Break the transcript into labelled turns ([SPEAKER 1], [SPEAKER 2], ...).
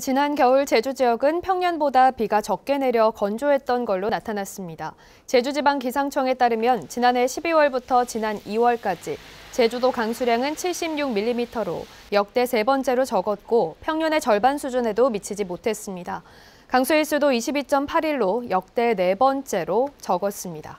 [SPEAKER 1] 지난 겨울 제주 지역은 평년보다 비가 적게 내려 건조했던 걸로 나타났습니다. 제주지방기상청에 따르면 지난해 12월부터 지난 2월까지 제주도 강수량은 76mm로 역대 세 번째로 적었고 평년의 절반 수준에도 미치지 못했습니다. 강수일수도 22.8일로 역대 네 번째로 적었습니다.